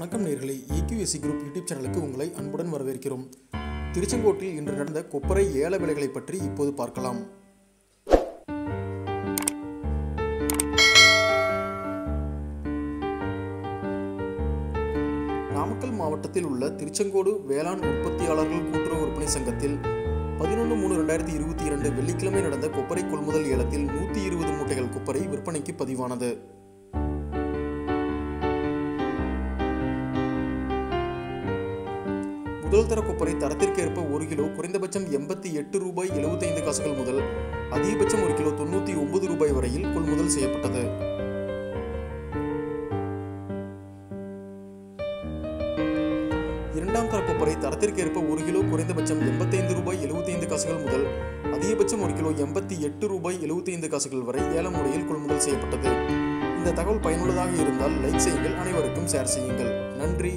வணக்கம் நேர்களை. EQSC group YouTube சேனலுக்கு உங்களை அன்புடன் வரவேற்கிறோம். திருச்செங்கோட்டில் இன்று நடந்த கொப்பரை ஏல விலைகளை பற்றி இப்போது பார்க்கலாம். நாமக்கல் மாவட்டத்தில் உள்ள திருச்செங்கோடு வேளாண் உற்பத்தியாளர்கள் கூட்டுறவு விற்பனை சங்கத்தில் பதினொன்று மூணு ரெண்டாயிரத்தி இருபத்தி இரண்டு வெள்ளிக்கிழமை நடந்த கொப்பரை கொள்முதல் ஏலத்தில் நூற்றி இருபது மூட்டைகள் கொப்பரை விற்பனைக்கு பதிவானது. முதல் தர கொப்பரை தரத்திற்கேற்ப ஒரு கிலோ குறைந்தபட்சம் எண்பத்தி எட்டு ரூபாய் எழுபத்தைந்து காசுகள் முதல் அதிகபட்சம் ஒரு கிலோ தொண்ணூற்றி ஒன்பது ரூபாய் வரையில் கொள்முதல் செய்யப்பட்டது. இரண்டாம் தர கொப்பரை தரத்திற்கேற்ப ஒரு கிலோ குறைந்தபட்சம் எண்பத்தைந்து ரூபாய் எழுபத்தைந்து காசுகள் முதல் அதிகபட்சம் ஒரு கிலோ எண்பத்தி எட்டு ரூபாய் எழுபத்தைந்து காசுகள் வரை ஏலம் முறையில் கொள்முதல் செய்யப்பட்டது. இந்த தகவல் பயனுள்ளதாக இருந்தால் லைக் செய்யுங்கள் அனைவருக்கும் ஷேர் செய்யுங்கள். நன்றி